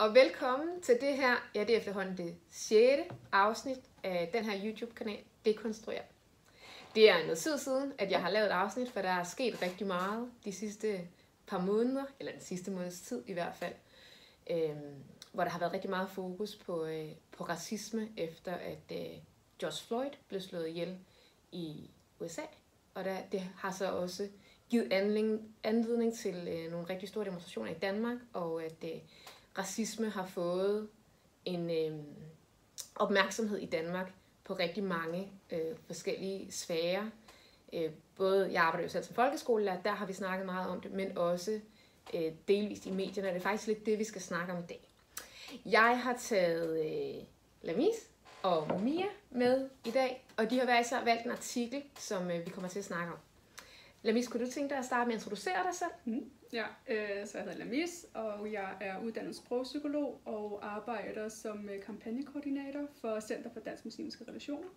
og velkommen til det her, ja det er efterhånden det sjette afsnit af den her YouTube-kanal, Dekonstruer. Det er noget tid siden, at jeg har lavet et afsnit, for der er sket rigtig meget de sidste par måneder, eller den sidste måneds tid i hvert fald, øhm, hvor der har været rigtig meget fokus på, øh, på racisme, efter at øh, George Floyd blev slået ihjel i USA. Og der, det har så også givet anledning, anledning til øh, nogle rigtig store demonstrationer i Danmark, og at øh, racisme har fået en øh, opmærksomhed i Danmark på rigtig mange øh, forskellige sfærer. Øh, både, jeg arbejder jo selv som folkeskolelærer, der har vi snakket meget om det, men også øh, delvist i medierne, og det er faktisk lidt det, vi skal snakke om i dag. Jeg har taget øh, Lamis og Mia med i dag, og de har hver især valgt en artikel, som øh, vi kommer til at snakke om. Lamis, kunne du tænke dig at starte med at introducere dig selv? Mm. Ja, øh, så jeg hedder Lamis, og jeg er uddannet sprogpsykolog og arbejder som øh, kampagnekoordinator for Center for Dansk Muslimske Relationer,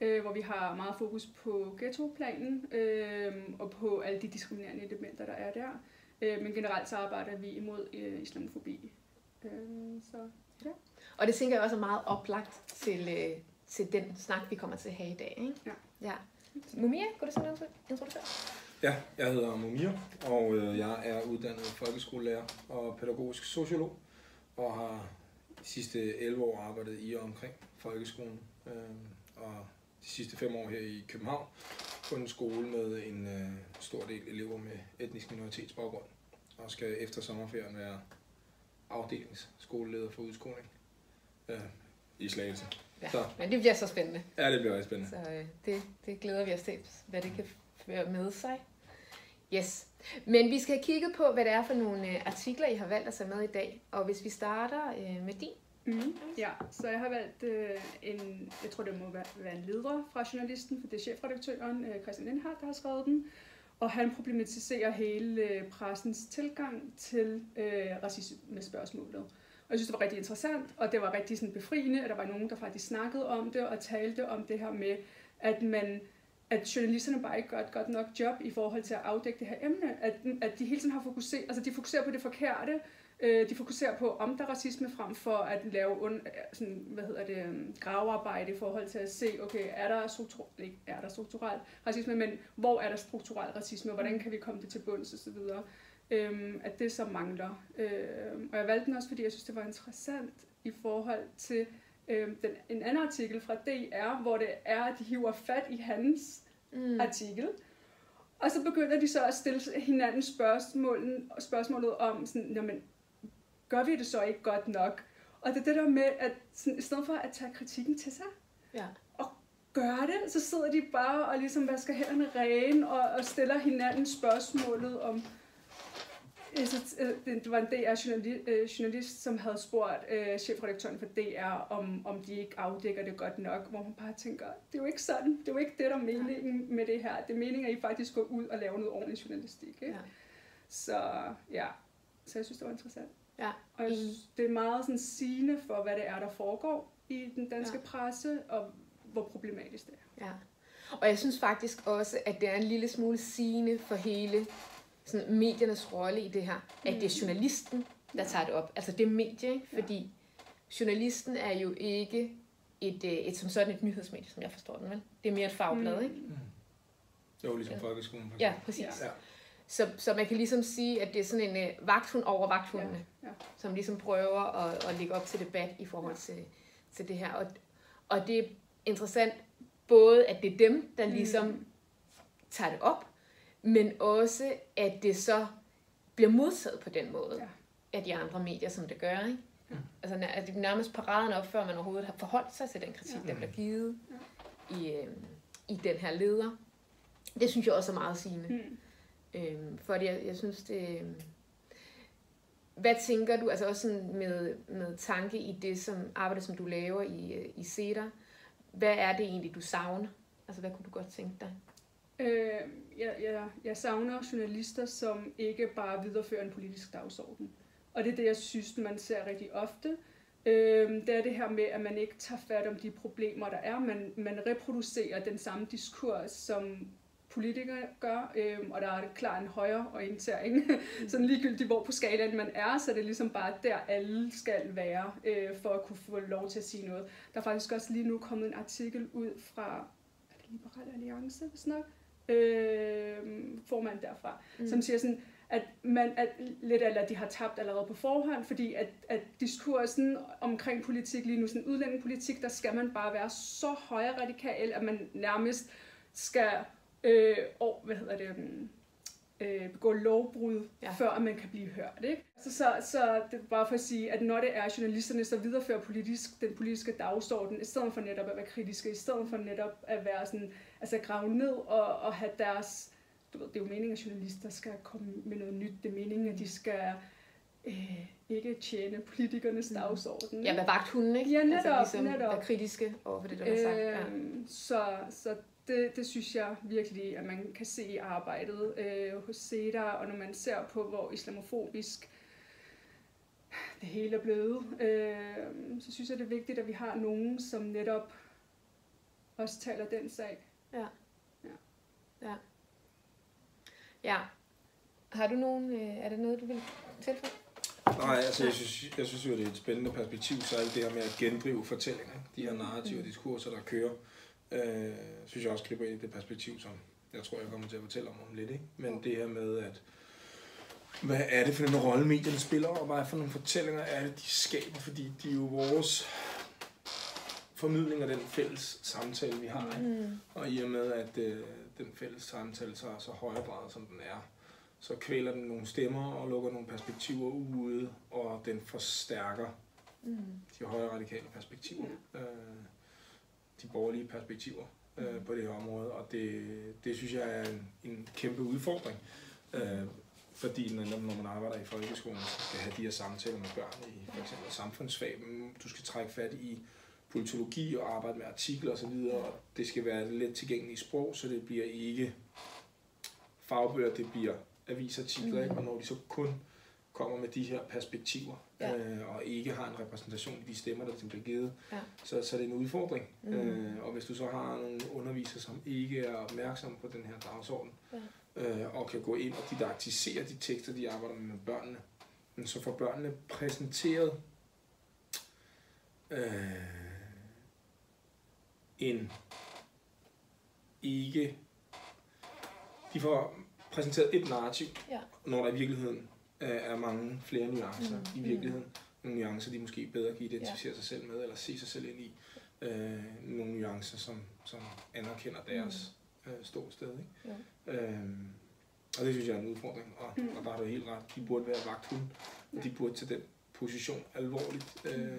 øh, hvor vi har meget fokus på ghettoplanen øh, og på alle de diskriminerende elementer, der er der. Øh, men generelt så arbejder vi imod øh, islamofobi. Øh, så ja. Og det tænker jeg også er meget oplagt til, øh, til den snak, vi kommer til at have i dag. Ikke? Ja. ja. Mumia, kunne du sådan introducere? Ja, jeg hedder Mumia, og øh, jeg er uddannet folkeskolelærer og pædagogisk sociolog, og har de sidste 11 år arbejdet i og omkring folkeskolen, øh, og de sidste 5 år her i København på en skole med en øh, stor del elever med etnisk minoritetsbaggrund, og skal efter sommerferien være afdelingsskoleleder for udskoling i Slagelse. Ja, så. men det bliver så spændende. Ja, det bliver rigtig spændende. Så øh, det, det glæder vi os til, hvad det kan føre med sig. Yes. Men vi skal have kigget på, hvad det er for nogle øh, artikler, I har valgt at tage med i dag. Og hvis vi starter øh, med din. Mm, ja, så jeg har valgt øh, en, jeg tror det må være, være en leder fra journalisten, for det er chefredaktøren øh, Christian Lindhardt, der har skrevet den. Og han problematiserer hele øh, pressens tilgang til øh, racisme-spørgsmålet. Og jeg synes, det var rigtig interessant, og det var rigtig sådan, befriende, at der var nogen, der faktisk snakkede om det og talte om det her med, at man at journalisterne bare ikke gør et godt nok job i forhold til at afdække det her emne. At, at de hele tiden har fokuseret, altså de fokuserer på det forkerte, øh, de fokuserer på, om der er racisme, frem for at lave un, sådan, hvad hedder det, øhm, gravearbejde i forhold til at se, okay, er der, struktur, ikke er der strukturel racisme, men hvor er der strukturel racisme, og hvordan kan vi komme det til bunds osv., øhm, at det så mangler. Øhm, og jeg valgte den også, fordi jeg synes, det var interessant i forhold til øhm, den, en anden artikel fra DR, hvor det er, at de hiver fat i hans mm. artikel, og så begynder de så at stille hinanden spørgsmål, spørgsmålet om, sådan, jamen, gør vi det så ikke godt nok? Og det er det der med, at sådan, i stedet for at tage kritikken til sig, ja. og gøre det, så sidder de bare og ligesom vasker hænderne rene og, og stiller hinanden spørgsmålet om, Øh, det var en DR-journalist, øh, journalist, som havde spurgt øh, chefredaktøren for DR, om, om de ikke afdækker det godt nok, hvor man bare tænker, det er jo ikke sådan, det er jo ikke det, der er meningen med det her. Det er meningen, at I faktisk går ud og laver noget ordentligt journalistik. Ikke? Ja. Så ja, så jeg synes, det var interessant. Ja. Og jeg synes, det er meget sådan sigende for, hvad det er, der foregår i den danske ja. presse, og hvor problematisk det er. Ja. Og jeg synes faktisk også, at det er en lille smule sigende for hele sådan mediernes rolle i det her, at det er mm. journalisten, der tager det op. Altså det er medie, ikke? fordi journalisten er jo ikke et, øh, et, som sådan et nyhedsmedie, som jeg forstår den, vel? Det er mere et fagblad, mm. ikke? Mm. Jo, ligesom ja. folkeskolen. Ja, præcis. Ja. Så, så man kan ligesom sige, at det er sådan en uh, vagthund over vagthundene, ja. Ja. som ligesom prøver at, at lægge op til debat i forhold til, til det her. Og, og det er interessant både, at det er dem, der ligesom mm. tager det op, men også, at det så bliver modtaget på den måde ja. af de andre medier, som det gør. Ikke? Ja. Altså, at det nærmest paraden op, før man overhovedet har forholdt sig til den kritik, ja. der bliver givet ja. i, øh, i den her leder. Det synes jeg også er meget sigende. Mm. Øhm, fordi jeg, jeg synes, det... Øhm, hvad tænker du, altså også sådan med, med tanke i det som arbejde, som du laver i, øh, i CEDA, hvad er det egentlig, du savner? Altså, hvad kunne du godt tænke dig? Øh, jeg, jeg, jeg savner journalister, som ikke bare viderefører en politisk dagsorden. Og det er det, jeg synes, man ser rigtig ofte. Øh, det er det her med, at man ikke tager fat om de problemer, der er. Man, man reproducerer den samme diskurs, som politikere gør, øhm, og der er klar en højere orientering, sådan ligegyldigt hvor på skalaen man er, så det er ligesom bare der alle skal være, øh, for at kunne få lov til at sige noget. Der er faktisk også lige nu kommet en artikel ud fra, er det Liberal Alliance, hvis nok, øh, formand derfra, mm. som siger sådan, at man at lidt eller de har tabt allerede på forhånd, fordi at, at diskursen omkring politik lige nu, sådan udlændingepolitik, der skal man bare være så højre radikal, at man nærmest skal øh, og, hvad hedder det, øh, begå lovbrud, ja. før man kan blive hørt. Ikke? Så, så, så det er bare for at sige, at når det er journalisterne, så viderefører politisk, den politiske dagsorden, i stedet for netop at være kritiske, i stedet for netop at være sådan, altså grave ned og, og have deres, du ved, det er jo meningen, at journalister skal komme med noget nyt. Det er meningen, at de skal øh, ikke tjene politikernes mm. dagsorden. Ja, hvad vagthunden, ikke? Ja, netop. Altså ligesom netop. være kritiske over for det, der er sagt. Ja. Øhm, så, så det, det synes jeg virkelig, at man kan se i arbejdet øh, hos SEDA, og når man ser på, hvor islamofobisk det hele er blevet, øh, så synes jeg, det er vigtigt, at vi har nogen, som netop også taler den sag. Ja. Ja. Ja. ja. Har du nogen, øh, er der noget, du vil tilføje? Nej, altså jeg synes, jeg synes jo, det er et spændende perspektiv, så alt det her med at gendrive fortællinger, de her narrative mm. diskurser, der kører, øh, synes jeg også klipper ind i det perspektiv, som jeg tror, jeg kommer til at fortælle om om lidt. Ikke? Men det her med, at hvad er det for en rolle, medierne spiller, og hvad er for nogle fortællinger er det, de skaber, fordi de er jo vores formidling af den fælles samtale, vi har. Ikke? Mm. Og i og med, at øh, den fælles samtale så er så højere grad, som den er, så kvæler den nogle stemmer og lukker nogle perspektiver ude, og den forstærker mm. de højere radikale perspektiver. Mm. Øh, de borgerlige perspektiver øh, på det her område, og det, det synes jeg er en, en kæmpe udfordring. Øh, fordi når, når man arbejder i folkeskolen, så skal have de her samtaler med børn i for eksempel samfundsfag, men du skal trække fat i politologi og arbejde med artikler osv., og det skal være let tilgængeligt sprog, så det bliver ikke fagbøger, det bliver avisartikler, mm. ikke? og når de så kun kommer med de her perspektiver, ja. øh, og ikke har en repræsentation i de stemmer, der bliver givet, ja. så, så er det en udfordring. Mm. Øh, og hvis du så har nogle undervisere, som ikke er opmærksomme på den her dagsorden, ja. øh, og kan gå ind og didaktisere de tekster, de arbejder med med børnene, så får børnene præsenteret øh, en ikke... De får præsenteret et narrativ, ja. når der i virkeligheden er mange flere nuancer mm. i virkeligheden. Nogle nuancer, de måske bedre kan identificere ja. sig selv med, eller se sig selv ind i. Øh, nogle nuancer, som, som anerkender deres mm. øh, ståsted. Ikke? Ja. Øhm, og det synes jeg er en udfordring, og, mm. og der har du helt ret. De burde være vagthunde, ja. og de burde tage den position alvorligt, øh, mm.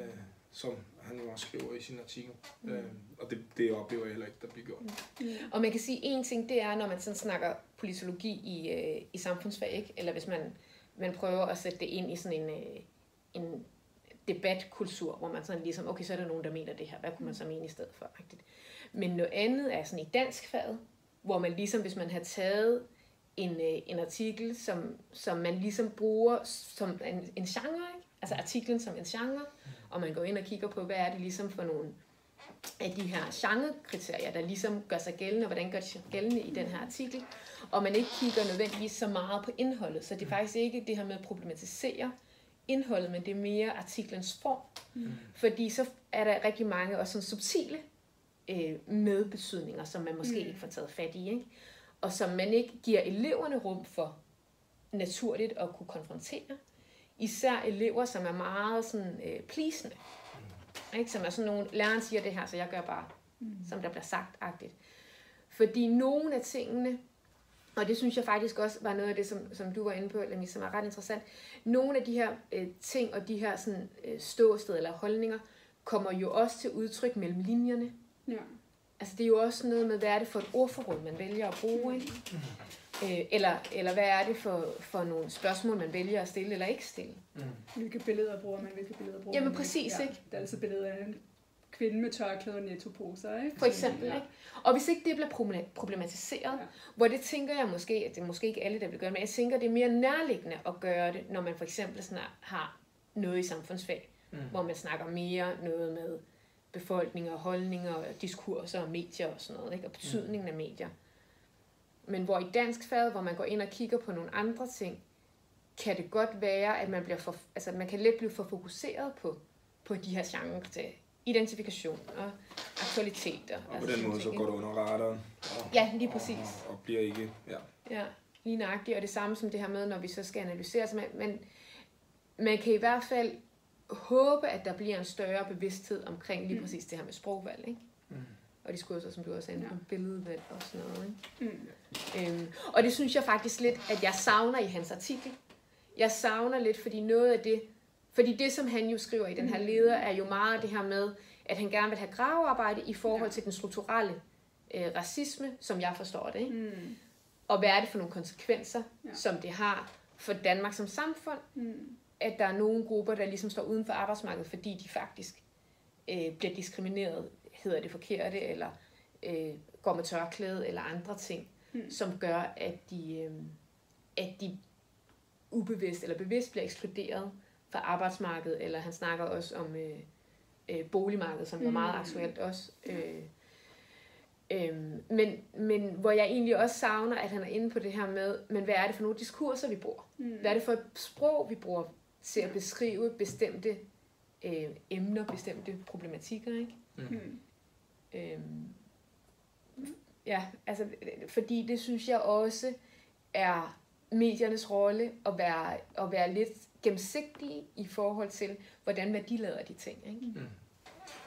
som han jo også skriver i sin artikel. Mm. Øh, og det, det oplever jeg heller ikke, der bliver gjort. Mm. Og man kan sige, en ting, det er, når man sådan snakker politologi i, øh, i samfundsfag, ikke? eller hvis man man prøver at sætte det ind i sådan en, øh, en debatkultur, hvor man sådan ligesom, okay, så er der nogen, der mener det her, hvad kunne man så mene i stedet for? Men noget andet er sådan i dansk faget, hvor man ligesom, hvis man har taget en, øh, en artikel, som, som man ligesom bruger som en, en genre, ikke? altså artiklen som en genre, og man går ind og kigger på, hvad er det ligesom for nogle af de her genrekriterier, der ligesom gør sig gældende, og hvordan gør de sig gældende i den her artikel, og man ikke kigger nødvendigvis så meget på indholdet. Så det er faktisk ikke det her med at problematisere indholdet, men det er mere artiklens form. Mm. Fordi så er der rigtig mange også sådan subtile øh, medbetydninger, som man måske mm. ikke får taget fat i, ikke? og som man ikke giver eleverne rum for naturligt at kunne konfrontere. Især elever, som er meget sådan, øh, plisende. Mm. Ikke? Som er sådan nogle, læreren siger det her, så jeg gør bare, mm. som der bliver sagt-agtigt. Fordi nogle af tingene, og det synes jeg faktisk også var noget af det, som, som du var inde på, Lami, som er ret interessant. Nogle af de her øh, ting og de her sådan, øh, ståsted eller holdninger kommer jo også til udtryk mellem linjerne. Ja. Altså det er jo også noget med, hvad er det for et ordforråd, man vælger at bruge, ikke? Mm. Øh, eller, eller hvad er det for, for nogle spørgsmål, man vælger at stille eller ikke stille. Mm. Hvilke billeder bruger man, hvilke billeder bruger Jamen man præcis, ja, ikke? Det er altså billeder af en kvinde med tørklæde og nettoposer, ikke? For eksempel, ja. ikke? Og hvis ikke det bliver problematiseret, ja. hvor det tænker jeg måske, at det er måske ikke alle, der vil gøre, men jeg tænker, det er mere nærliggende at gøre det, når man for eksempel sådan har noget i samfundsfag, mm. hvor man snakker mere noget med befolkning og holdninger og diskurser og medier og sådan noget, ikke? og betydningen mm. af medier. Men hvor i dansk fag, hvor man går ind og kigger på nogle andre ting, kan det godt være, at man, bliver for, altså man kan let blive for fokuseret på, på de her genrer til identifikation og aktualiteter. Og på altså den måde, så går det under radaren. Og, Ja, lige præcis. Og, og bliver ikke, ja. Ja, lige nøjagtigt. Og det samme som det her med, når vi så skal analysere. Så man, man, man kan i hvert fald håbe, at der bliver en større bevidsthed omkring lige Mm. præcis det her med sprogvalg. Ikke? Mm. Og diskurser, som du også sagde, Ja. billedvalg og sådan noget. Ikke? Mm. Øhm, og det synes jeg faktisk lidt, at jeg savner i hans artikel. Jeg savner lidt, fordi noget af det, fordi det, som han jo skriver i den her Mm. leder, er jo meget det her med, at han gerne vil have gravearbejde i forhold Ja. til den strukturelle øh, racisme, som jeg forstår det. Ikke? Mm. Og hvad er det for nogle konsekvenser, ja. som det har for Danmark som samfund, Mm. at der er nogle grupper, der ligesom står uden for arbejdsmarkedet, fordi de faktisk øh, bliver diskrimineret, hedder det forkerte, eller øh, går med tørklæde, eller andre ting, Mm. mm. som gør, at de, øh, at de ubevidst eller bevidst bliver ekskluderet fra arbejdsmarkedet, eller han snakker også om øh, øh, boligmarkedet, som mm. var meget Mm. aktuelt også. Øh, Øhm, men, men hvor jeg egentlig også savner, at han er inde på det her med, men hvad er det for nogle diskurser, vi bruger? Mm. Hvad er det for et sprog, vi bruger til at beskrive bestemte øh, emner, bestemte problematikker, ikke? Mm. Øhm, ja, altså, fordi det synes jeg også er mediernes rolle at være, at være lidt gennemsigtige i forhold til, hvordan værdilader de ting, ikke?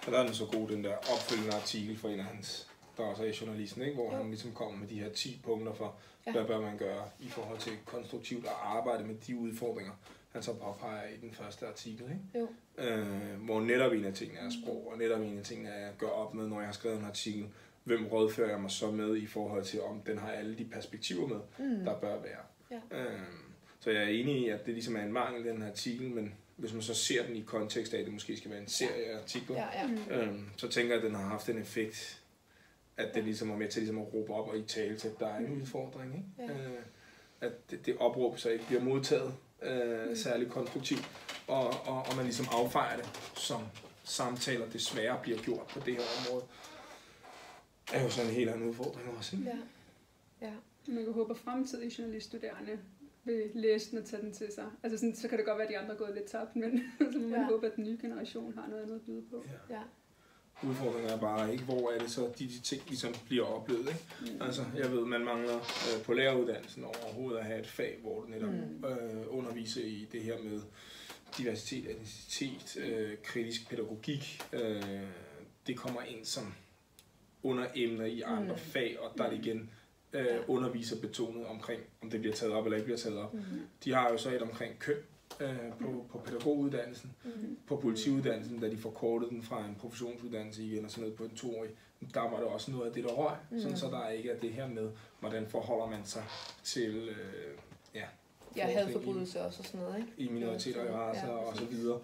Og der er den så god, den der opfølgende artikel fra en af hans, der også er journalisten, ikke? hvor Jo. han ligesom kommer med de her 10 punkter for, Ja. hvad bør man gøre i forhold til konstruktivt at arbejde med de udfordringer, han så påpeger i den første artikel. Ikke? Jo. Øh, hvor netop en af tingene er sprog, og netop en af tingene er at gøre op med, når jeg har skrevet en artikel, hvem rådfører jeg mig så med i forhold til, om den har alle de perspektiver med, Mm. der bør være. Ja. Øhm, så jeg er enig i, at det ligesom er en mangel den her artikel, men hvis man så ser den i kontekst af, at det måske skal være en serie af artikler, Ja, ja. Mm. øhm, så tænker jeg, at den har haft en effekt, at det ligesom er med til ligesom at råbe op og i tale til, at der er en udfordring. Ikke? Ja. Øh, at det, det opråb så ikke bliver modtaget øh, særlig konstruktivt, og, og, og man ligesom affejer det, som samtaler desværre bliver gjort på det her område, er jo sådan en helt anden udfordring også. Ikke? ja. ja. Man kan håbe, at fremtidige journaliststuderende vil læse den og tage den til sig. Altså sådan, så kan det godt være, at de andre er gået lidt tabt, men så må man Ja. håbe, at den nye generation har noget andet at byde på. Ja. ja. Udfordringen er bare ikke, hvor er det så, de, de ting ligesom bliver oplevet. Ikke? Mm. Altså, jeg ved, man mangler øh, på læreruddannelsen overhovedet at have et fag, hvor du netop Mm. øh, underviser i det her med diversitet, etnicitet, øh, kritisk pædagogik. Øh, det kommer ind som underemner i andre Mm. fag, og der er det igen øh, underviser betonet omkring, om det bliver taget op eller ikke bliver taget op. Mm. De har jo så et omkring køn øh, på, på pædagoguddannelsen Mm. på politiuddannelsen, da de forkortede den fra en professionsuddannelse igen og sådan noget på en toårig, der var der også noget af det, der røg, mm. sådan så der ikke er det her med, hvordan forholder man sig til øh, ja, Ja, forskning hadforbrydelse også og sådan noget, ikke? i, minoriteter og Ja, racer og så videre.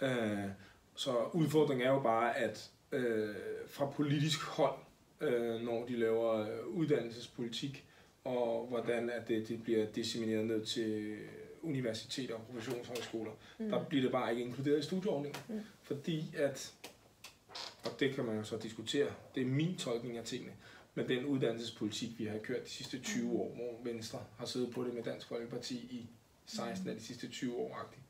Ja. Øh, så udfordringen er jo bare, at øh, fra politisk hold, øh, når de laver øh, uddannelsespolitik, og hvordan at det, det bliver dissemineret ned til universiteter og professionshøjskoler, Mm. der bliver det bare ikke inkluderet i studieordningen. Mm. Fordi at, og det kan man jo så diskutere, det er min tolkning af tingene, men den uddannelsespolitik, vi har kørt de sidste 20 Mm. år, hvor Venstre har siddet på det med Dansk Folkeparti i 16 af de sidste 20 år, -agtigt,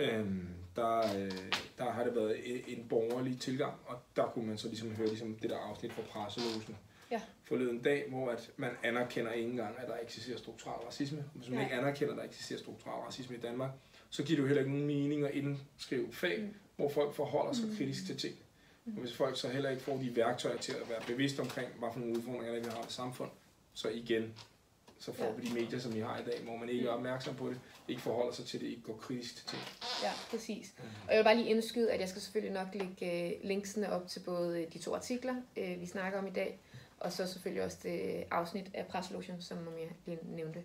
Ja. øhm, der, øh, der har det været en borgerlig tilgang, og der kunne man så ligesom høre ligesom det der afsnit fra presselosen Ja. forleden dag, hvor at man anerkender ikke engang, at der eksisterer strukturel racisme. Hvis man Ja. ikke anerkender, at der eksisterer strukturel racisme i Danmark, så giver det jo heller ikke nogen mening at indskrive fag, Mm. hvor folk forholder sig Mm. kritisk til ting. Mm. Og hvis folk så heller ikke får de værktøjer til at være bevidste omkring, hvad for nogle udfordringer der er, vi har i samfund, så igen, så får Ja. vi de medier, som vi har i dag, hvor man ikke er opmærksom på det, ikke forholder sig til det, ikke går kritisk til ting. Ja, præcis. Og jeg vil bare lige indskyde, at jeg skal selvfølgelig nok lægge øh, linksene op til både øh, de to artikler, øh, vi snakker om i dag, og så selvfølgelig også det afsnit af Presselotion, som jeg lige nævnte.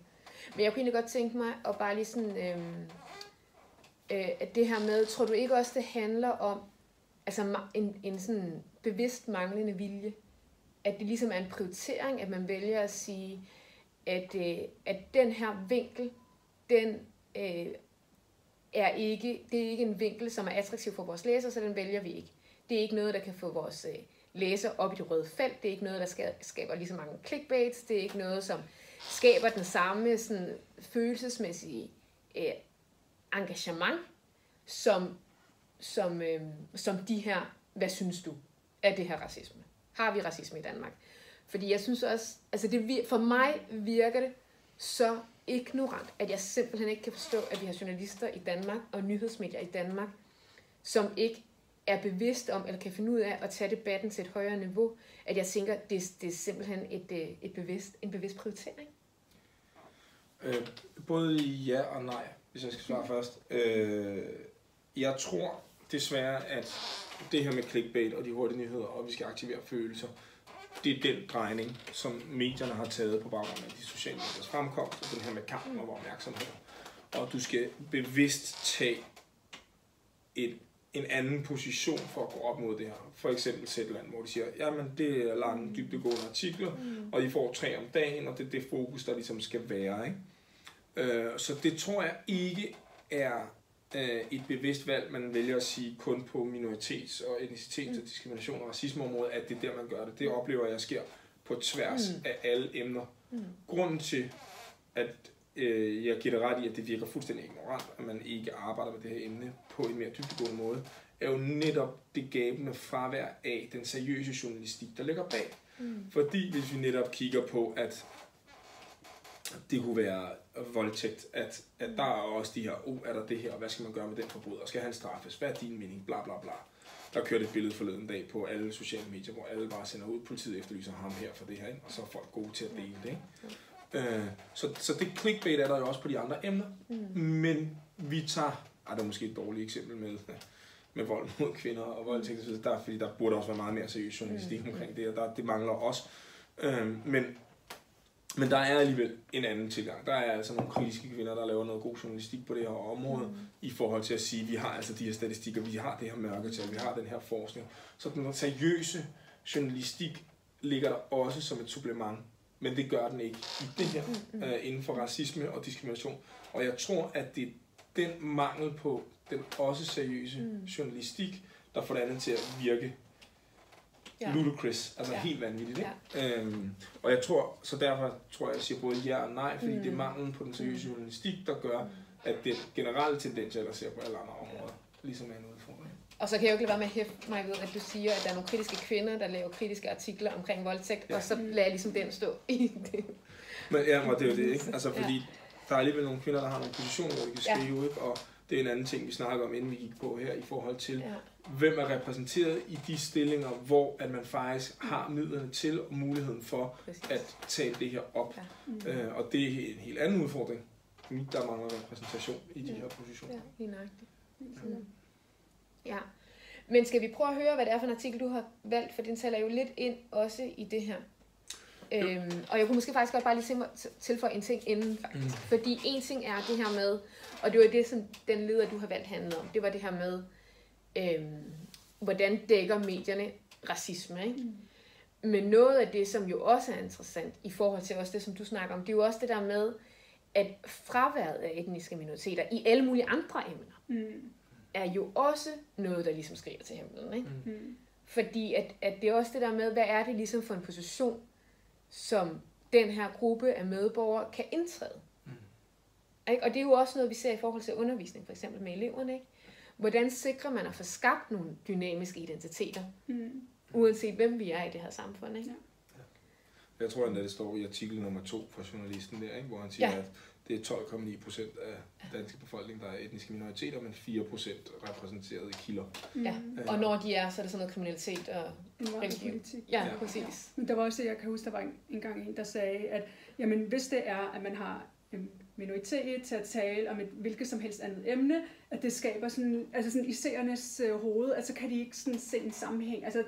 Men jeg kunne egentlig godt tænke mig at bare lige sådan, øh, øh, at det her med, tror du ikke også, det handler om altså en, en sådan bevidst manglende vilje? At det ligesom er en prioritering, at man vælger at sige, at, øh, at den her vinkel, den øh, er ikke, det er ikke en vinkel, som er attraktiv for vores læsere, så den vælger vi ikke. Det er ikke noget, der kan få vores øh, læser op i det røde felt. Det er ikke noget, der skaber lige så mange clickbaits. Det er ikke noget, som skaber den samme sådan, følelsesmæssige øh, engagement, som, som, øh, som de her, hvad synes du, af det her racisme? Har vi racisme i Danmark? Fordi jeg synes også, altså det, for mig virker det så ignorant, at jeg simpelthen ikke kan forstå, at vi har journalister i Danmark og nyhedsmedier i Danmark, som ikke er bevidst om, eller kan finde ud af at tage debatten til et højere niveau, at jeg tænker, det, det er simpelthen et, øh, et bevidst, en bevidst prioritering. Øh, både ja og nej, hvis jeg skal svare først. Øh, jeg tror desværre, at det her med clickbait og de hurtige nyheder, og vi skal aktivere følelser, det er den drejning, som medierne har taget på baggrund af de sociale mediers fremkomst, og den her med kampen om opmærksomhed. Og du skal bevidst tage et, en anden position for at gå op mod det her. For eksempel Zetland, hvor de siger, jamen det er lange, dybdegående artikler, og I får tre om dagen, og det er det fokus, der ligesom skal være. Ikke? Øh, så det tror jeg ikke er øh, et bevidst valg, man vælger at sige kun på minoritets- og etnicitet- og diskrimination og racismeområdet, at det er der, man gør det. Det oplever jeg sker på tværs Mm. af alle emner. Mm. Grunden til, at øh, jeg giver dig ret i, at det virker fuldstændig ignorant, at man ikke arbejder med det her emne på en mere dybdegående måde, er jo netop det gabende fravær af den seriøse journalistik, der ligger bag. Mm. Fordi hvis vi netop kigger på, at det kunne være voldtægt, at, at der er også de her, oh, er der det her, og hvad skal man gøre med den forbryder? Skal han straffes? Hvad er din mening? Bla bla bla. Der kørte et billede forleden dag på alle sociale medier, hvor alle bare sender ud, politiet efterlyser ham her for det her, og så er folk gode til at dele det. Ikke? Øh, så, så det clickbait er der jo også på de andre emner, Mm. men vi tager, ej, det måske et dårligt eksempel med, med vold mod kvinder og voldtægt, og så der, fordi der burde også være meget mere seriøs journalistik Mm. omkring det, og der, det mangler også. Øh, men men der er alligevel en anden tilgang. Der er altså nogle kritiske kvinder, der laver noget god journalistik på det her område, mm. i forhold til at sige, at vi har altså de her statistikker, vi har det her mørketal, vi har den her forskning. Så den seriøse journalistik ligger der også som et supplement, men det gør den ikke i det her, Mm. øh, inden for racisme og diskrimination. Og jeg tror, at det er den mangel på den også seriøse Mm. journalistik, der får det andet til at virke Ja. ludicrous, altså Ja. helt vanvittigt. Ikke? Øhm, og jeg tror, så derfor tror jeg, jeg siger både ja og nej, fordi Mm. mm. det er manglen på den seriøse journalistik, der gør, at den generelle tendens, jeg ser på alle andre områder, ligesom er en udfordring. Og så kan jeg jo ikke lade være med at hæfte mig ved, at du siger, at der er nogle kritiske kvinder, der laver kritiske artikler omkring voldtægt, Ja. og så lader jeg ligesom den stå i det. Men ja, og det er jo det, ikke? Altså, Ja. fordi der er alligevel nogle kvinder, der har nogle positioner, hvor de kan Ja. skrive, ikke? Og det er en anden ting, vi snakker om, inden vi gik på her, i forhold til, Ja. hvem er repræsenteret i de stillinger, hvor at man faktisk har midlerne til og muligheden for Præcis. at tale det her op. Ja. Mm. Øh, og det er en helt anden udfordring, der mangler repræsentation i de Ja. her positioner. Ja, lige nøjagtigt. Mm. Ja. Men skal vi prøve at høre, hvad det er for en artikel, du har valgt? For den taler jo lidt ind også i det her. Øhm, og jeg kunne måske faktisk godt bare lige til- tilføje en ting inden, faktisk. Mm. Fordi en ting er det her med, og det var det, som den leder, du har valgt handlede om, det var det her med, øhm, hvordan dækker medierne racisme, ikke? Mm. Men noget af det, som jo også er interessant i forhold til også det, som du snakker om, det er jo også det der med, at fraværet af etniske minoriteter i alle mulige andre emner, Mm. er jo også noget, der ligesom skriger til himlen. Ikke? Mm. Fordi at, at det er også det der med, hvad er det ligesom for en position, som den her gruppe af medborgere kan indtræde. Mm. Ikke? Og det er jo også noget, vi ser i forhold til undervisning, for eksempel med eleverne. Ikke? Hvordan sikrer man at få skabt nogle dynamiske identiteter, Mm. uanset hvem vi er i det her samfund. Ikke? Jeg tror endda, det står i artikel nummer to fra journalisten der, ikke? hvor han siger, Ja. at det er 12,9 procent af den danske befolkning, der er etniske minoriteter, men 4 procent repræsenteret i kilder. Ja. Og når de er, så er det sådan noget kriminalitet og religion. Ja, Ja. præcis. Men der var også jeg kan huske, der var en, en gang en, der sagde, at jamen, hvis det er, at man har en minoritet til at tale om et hvilket som helst andet emne, at det skaber sådan, altså sådan i seernes øh, hoved, altså kan de ikke sådan se en sammenhæng. Altså,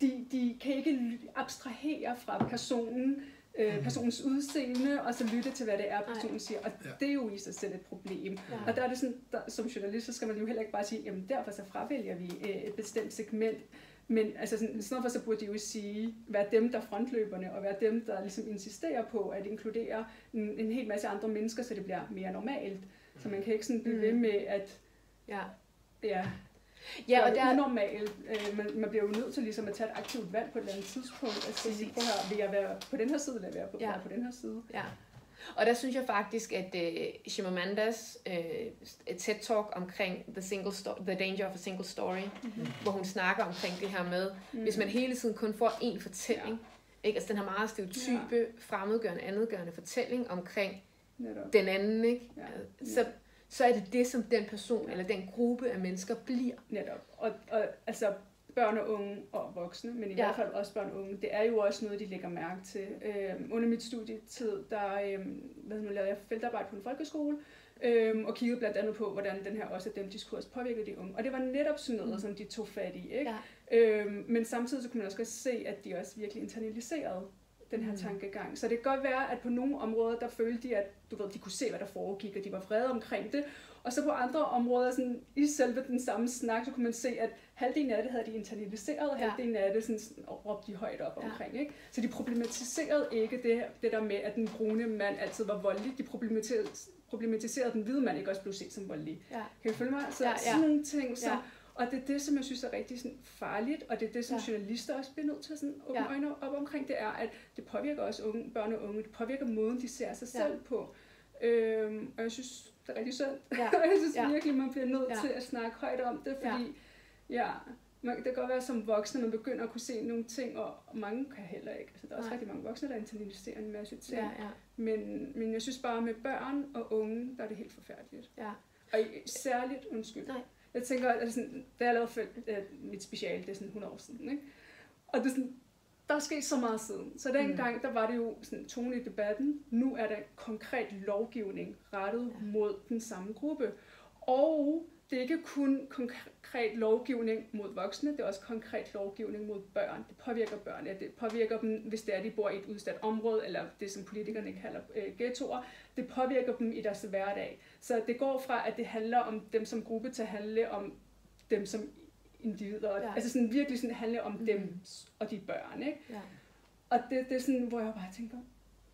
de, de kan ikke abstrahere fra personen, øh, personens udseende, og så lytte til, hvad det er, personen siger. Og Ja. det er jo i sig selv et problem. Ja. Og der er det sådan, der, som journalist, så skal man jo heller ikke bare sige, jamen derfor så fravælger vi øh, et bestemt segment. Men altså sådan, i stedet for så burde de jo sige, være dem, der er frontløberne, og være dem, der ligesom insisterer på at inkludere en, en hel masse andre mennesker, så det bliver mere normalt. Så man kan ikke sådan blive Mm. ved med at Ja, ja, ja og det der, unormalt. Øh, man, man bliver jo nødt til ligesom at tage et aktivt valg på et eller andet tidspunkt, og sige, prøv høre, vil jeg være på den her side, eller vil jeg være på, Ja. være på den her side? ja. Og der synes jeg faktisk, at uh, Shimamandas uh, TED-talk omkring the, single sto- the Danger of a Single Story, mm-hmm. hvor hun snakker omkring det her med, mm. hvis man hele tiden kun får én fortælling, ja. ikke? altså den her meget stereotype, ja. fremmedgørende, andetgørende fortælling omkring Netop. den anden, ikke? Ja. Så, så er det det, som den person eller den gruppe af mennesker bliver. Netop. Og, og altså børn og unge og voksne, men i ja. hvert fald også børn og unge, det er jo også noget, de lægger mærke til. Øhm, under mit studietid, der øhm, hvad nu, lavede jeg feltarbejde på en folkeskole, øhm, og kiggede blandt andet på, hvordan den her også dem diskurs påvirkede de unge. Og det var netop sådan noget, mm. som de tog fat i. Ikke? Ja. Øhm, men samtidig så kunne man også godt se, at de også virkelig internaliserede den her mm. tankegang. Så det kan godt være, at på nogle områder, der følte de, at du ved, de kunne se, hvad der foregik, og de var vrede omkring det. Og så på andre områder, sådan, i selve den samme snak, så kunne man se, at halvdelen af det havde de internaliseret, og ja. halvdelen af det sådan, sådan, råbte de højt op ja. omkring. Ikke? Så de problematiserede ikke det, det der med, at den brune mand altid var voldelig. De problematiserede, problematiserede, at den hvide mand ikke også blev set som voldelig. Ja. Kan I følge mig? Så ja, ja. sådan nogle ting, så... Ja. Og det er det, som jeg synes er rigtig sådan farligt, og det er det, som ja. journalister også bliver nødt til at sådan åbne ja. øjnene op omkring, det er, at det påvirker også unge, børn og unge, det påvirker måden, de ser sig ja. selv på. Øhm, og jeg synes, det er rigtig synd. Ja. jeg synes ja. virkelig, man bliver nødt ja. til at snakke højt om det, fordi ja. ja man, det kan godt være som voksne, man begynder at kunne se nogle ting, og, og mange kan heller ikke. Altså, der er også Nej. rigtig mange voksne, der internaliserer en masse ting. Ja, ja. Men, men jeg synes bare, med børn og unge, der er det helt forfærdeligt. Ja. Og særligt, undskyld. Nej. Jeg tænker, at altså, da jeg lavede før, uh, mit special, det er sådan 100 år siden, ikke? og det er sådan, der er sket så meget siden. Så dengang, mm. der var det jo sådan tone i debatten. Nu er der konkret lovgivning rettet ja. mod den samme gruppe. Og det er ikke kun konkret lovgivning mod voksne, det er også konkret lovgivning mod børn. Det påvirker børn. Ja, det påvirker dem, hvis det er, de bor i et udsat område, eller det, som politikerne kalder øh, ghettoer. Det påvirker dem i deres hverdag. Så det går fra, at det handler om dem som gruppe, til at handle om dem som individer. Ja. Altså sådan virkelig sådan handle om mm. dem og de børn. Ikke? Ja. Og det, det er sådan, hvor jeg bare tænker,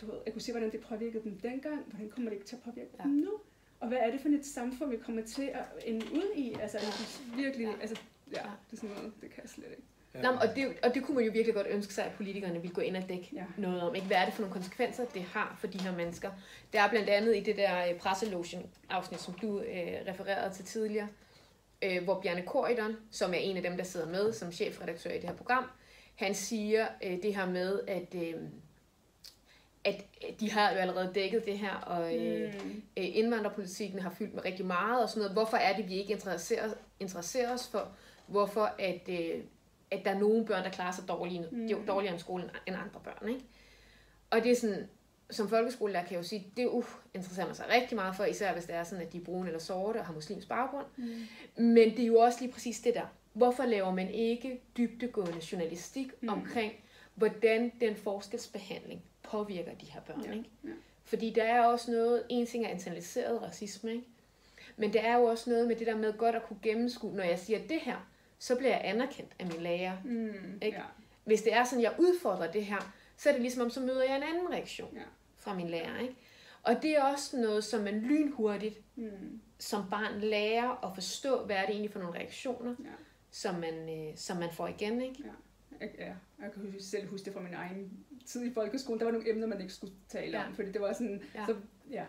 du ved, jeg kunne se, hvordan det påvirkede dem dengang, hvordan kommer det ikke til at påvirke ja. dem nu? Og hvad er det for et samfund, vi kommer til at ende ud i? Altså ja. virkelig, ja. altså ja, det er sådan noget, det kan jeg slet ikke. Ja. Nå, og, det, og det kunne man jo virkelig godt ønske sig, at politikerne ville gå ind og dække ja. noget om. Ikke? Hvad er det for nogle konsekvenser, det har for de her mennesker? Det er blandt andet i det der øh, presselotion-afsnit, som du øh, refererede til tidligere, øh, hvor Bjarne Korydon, som er en af dem, der sidder med som chefredaktør i det her program, han siger øh, det her med, at, øh, at de har jo allerede dækket det her, og øh, mm. øh, indvandrerpolitikken har fyldt med rigtig meget og sådan noget. Hvorfor er det, vi ikke interesserer, interesserer os for, hvorfor at, øh, at der er nogle børn, der klarer sig dårligere, mm. dårligere i skolen end andre børn. Ikke? Og det er sådan, som folkeskolelærer kan jeg jo sige, det uh, interesserer mig sig rigtig meget for, især hvis det er sådan, at de er brune eller sorte og har muslimsk baggrund. Mm. Men det er jo også lige præcis det der. Hvorfor laver man ikke dybdegående journalistik mm. omkring, hvordan den forskelsbehandling påvirker de her børn? Ja. Ikke? Ja. Fordi der er også noget, en ting er internaliseret racisme, ikke? men det er jo også noget med det der med godt at kunne gennemskue, når jeg siger det her, så bliver jeg anerkendt af min lærer. Mm, ikke? Ja. Hvis det er sådan, jeg udfordrer det her, så er det ligesom om, så møder jeg en anden reaktion ja. fra min lærer. Ikke? Og det er også noget, som man lynhurtigt mm. som barn lærer at forstå, hvad er det egentlig for nogle reaktioner, ja. som, man, øh, som man får igen. Ikke? Ja. Ja, jeg kan selv huske det fra min egen tid i folkeskolen. Der var nogle emner, man ikke skulle tale ja. om, fordi det var sådan, ja. så, ja,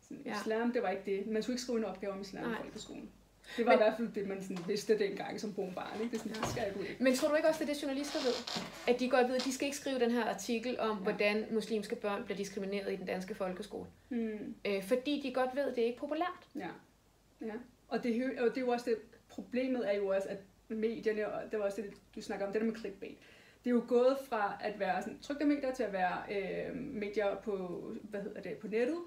sådan, ja. islam, det var ikke det. Man skulle ikke skrive en opgave om islam Nej. i folkeskolen. Det var men, i hvert fald det, man sådan vidste dengang som brun barn. Ikke? Det, sådan, ja. det skal jeg ikke. Men tror du ikke også, det er det, journalister ved? At de godt ved, at de skal ikke skrive den her artikel om, ja. hvordan muslimske børn bliver diskrimineret i den danske folkeskole. Mm. Øh, fordi de godt ved, at det er ikke populært. Ja. ja. Og, det, og det er jo også det, problemet er jo også, at medierne, og det var også det, du snakker om, det der med clickbait. Det er jo gået fra at være sådan, trygte medier til at være øh, medier på, hvad hedder det, på nettet,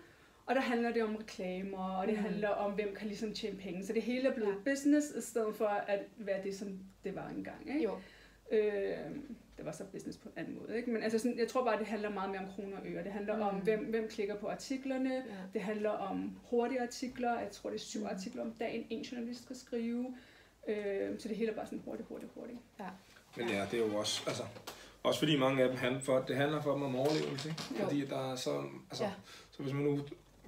og der handler det om reklamer, og det mm. handler om, hvem kan ligesom tjene penge. Så det hele er blevet ja. business, i stedet for at være det, som det var engang. Ikke? Jo. Øh, det var så business på en anden måde. Ikke? Men altså sådan, jeg tror bare, det handler meget mere om kroner og øre. Det handler mm. om, hvem, hvem klikker på artiklerne. Ja. Det handler om hurtige artikler. Jeg tror, det er syv mm. artikler om dagen, en journalist skal skrive. Øh, så det hele er bare sådan hurtigt, hurtigt, hurtigt. Ja. Men ja, det er jo også, altså, også fordi mange af dem handler for, det handler for dem om overlevelse. Ikke? Fordi der er så, altså, ja. så hvis man nu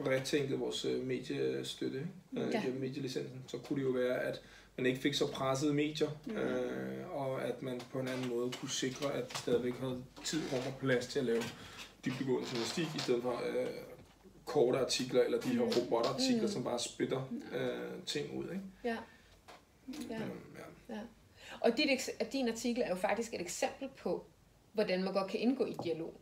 retænket vores øh, mediestøtte, øh, ja. medielicensen, så kunne det jo være, at man ikke fik så pressede medier, mm. øh, og at man på en anden måde kunne sikre, at de stadigvæk havde tid, rum og plads til at lave dybdegående journalistik, i stedet for øh, korte artikler, eller de her Mm. robotartikler, Mm. som bare spytter øh, ting ud. Ikke? Ja. Ja. Øhm, ja. Og dit, din artikel er jo faktisk et eksempel på, hvordan man godt kan indgå i dialog.